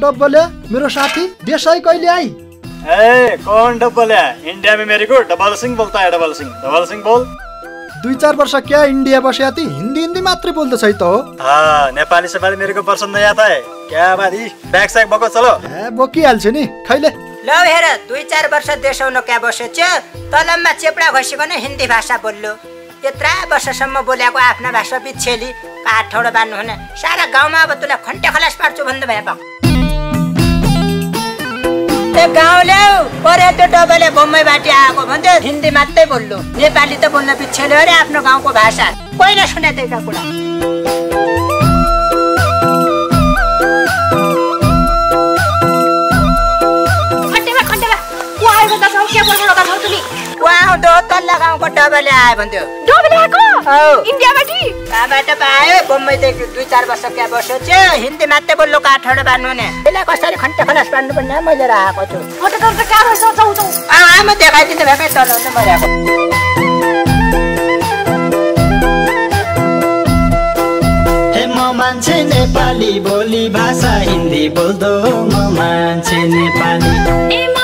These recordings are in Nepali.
डब्बले मेरो साथी देश है कहिले आई? ए कौन डबल है इंडिया में मेरे को डबल सिंह बोलता है डबल सिंह। डबल सिंह बोल। दुई चार वर्ष क्या इन्डिया बस्या ती हिन्दी हिन्दी मात्रै बोल्दैछ है त हो। हाँ नेपाली से मेरे को पसंद नहीं आता है। क्या बात ही? बैग सैग बको चलो। ए बोकिहाल्छु नि। खैले। ल हेर दुई चार वर्ष देशाउन क्या बसेछ? तलममा चेप्डा घसिकन हिन्दी भाषा बोल्यो यत्रा वर्षसम्म बोलेको आफ्नो भाषा बिछेली काठौडा बान्नु हुने सारा गाउँमा अब तँलाई खन्टे खलास पार्छु भन्दा भए त्यो गाउँले परे त्यो डबले बम्बईबाट आएको भन्थ्यो हिन्दी मात्रै बोल्नु नेपाली त बोल्न बिछेल्यो अरे आफ्नो गाउँको भाषा। पहिला सुने त्यहीका कुरा आउँदो तल्ला गाउँको डबले आयो भन्थ्यो। इन्डियाबाट कहाँबाट पायो बम्बईदेखि दुई चार वर्ष क्या बस्यो चाहिँ हिन्दी मात्रै बोल्नु काठौडा बान्नु ने। त्यसलाई कसरी खन्टे खलास पार्नु पर्ने मैले राखेको छु। त आमा देखाइदिनु भएकै चलाउनु मर्याएको हे म मान्छे नेपाली बोली भाषा हिन्दी बोल्दो म मान्छे नेपाली।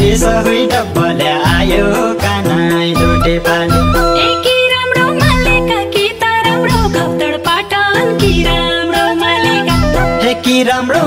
देश होइ डब्बल्या आयो कानै दोटे पाली ए कि राम्रो मालिका? कि त राम्रो खप्तड पाटन? कि राम्रो मालिका? हे कि राम्रो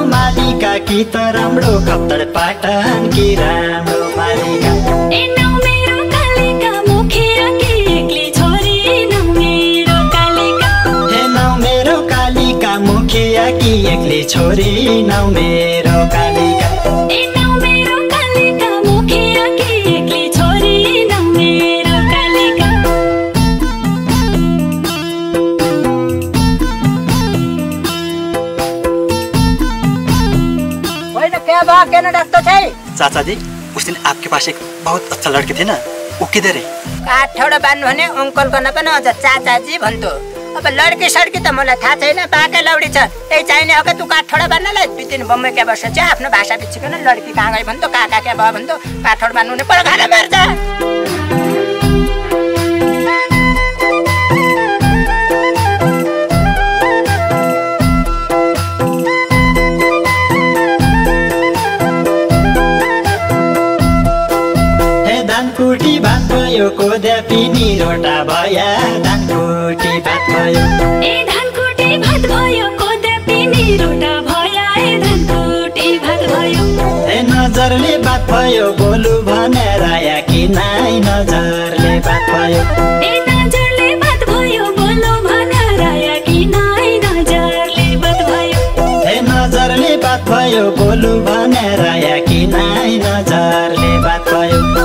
चाचा जी उस दिन आपके पास एक बहुत अच्छा लड़की थी ना वो किधर है? काठौडा बान्नु भने अङ्कलको नपन अझ चाचाजी भन्थ्यो। अब लड्की सड्की त मलाई थाहा छैन बाकै लौडी छ। त्यही चाहिने हो कि तँ काठौडा बान्नलाई दुई दिन बम्बई क्या बस्छ चाहिँ आफ्नो भाषा बिच्चिकन लड्की कहाँ गयो भन्थ्यो काका क्या भयो भन्थ्यो काठौडा बान्नु भने पर खाना मार्छ। कोद्या पिनी रोटा भया धानकुटी भात भयो। ए धानकुटे भात भयो कोदे पिनी रोटा भया ए धानकुटे भात भयो। हे नजरले बात भयो बोलु भनेर या कि नाइ नजरले बात भयो। ए नजरले बात भयो बोलो भनेर या कि नाइ नजरले बात भयो। हे नजरले बात भयो बोलु भनेर या कि नाइ नजरले बात भयो।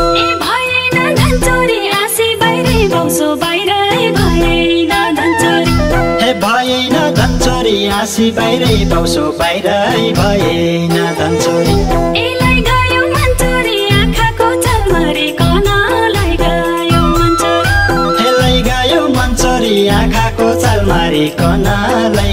आसी बाहिरै बाउसो बाहिरै भएन धनचोरी मन्चोरी आँखाको आँखाको चालमारी कनालाई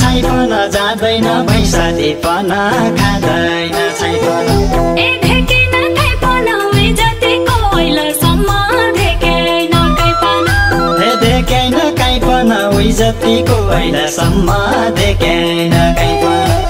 छैपन जाँदैन भैँसा दिपन खाँदैन छैपन। जतिको ओइलसम्म ढेकेन काइपन।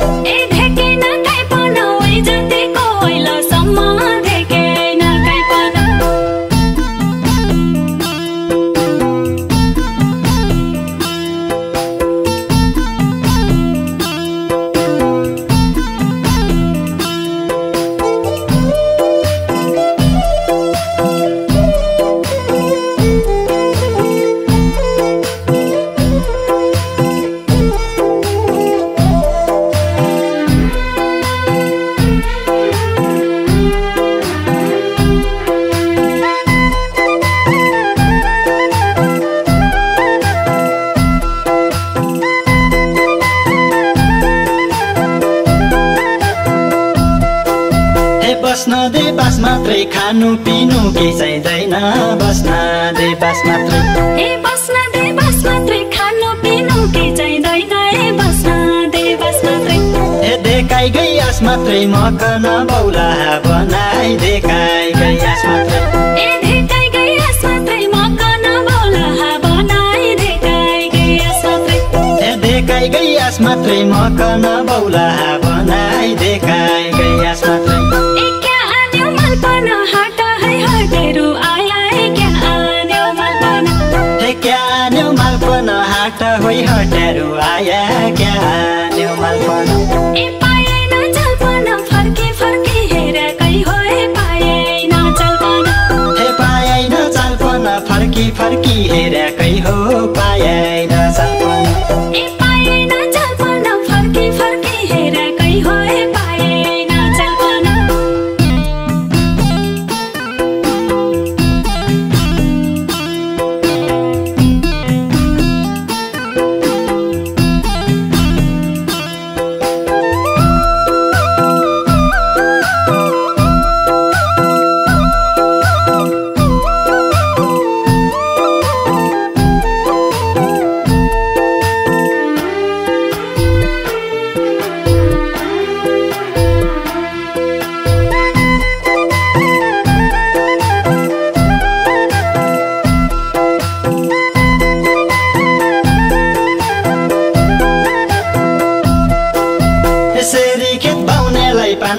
मात्रै खानु पिनु केही चाहिँदैन। बस्न दे बास मात्रै ए बस्न दे बस मात्रै खानु पिनु के चाहिँदैन। ए बस्न दे बस मात्रै हे देखाइ गई आस मात्रै। मकन बौला बनाइ देखाइ गई आस मात्रै। ए ढेकाइ गई आस मात्रै। मकन बोला बनाइ ढेकाइ गई आस मात्रै। हे देखाइ गई आस मात्रै। मकन बौला बनाइ देखाइ गई आस मात्रै। होइ हटेरु आया क्या? फर्की फर्की हेरेकै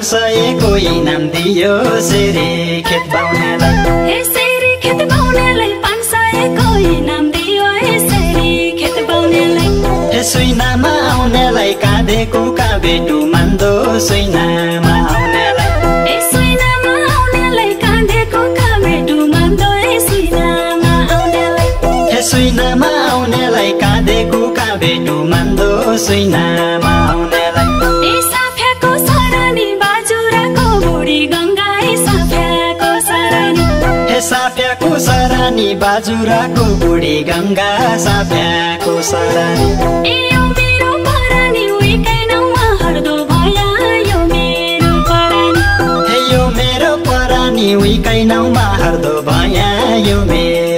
सयको इनाम दियो सेरी खेत बाउनेलाई यसरी खेत बाउनेलाई पाँच सयको इनाम दियो यसरी खेत बाउनेलाई हे सुइनामा आउनेलाई काँधेको काँबेटु मान्दो सुइनामा आउनेलाई। सुइनामा आउनेलाई काँधेको मान्दो सुइनामा आउनेलाई। हे सुइनामा आउनेलाई काँधेको काँबेटु मान्दो सुइनामा आउनेलाई। सरानी बाजुराको बुढी गङ्गा साफ्याको सरानी। ए यो मेरो परानी उइकै नाउँमा हर्दो भया यो मेरो परानी। हे यो मेरो परानी उइकै नाउँमा हर्दो भया यो मेरो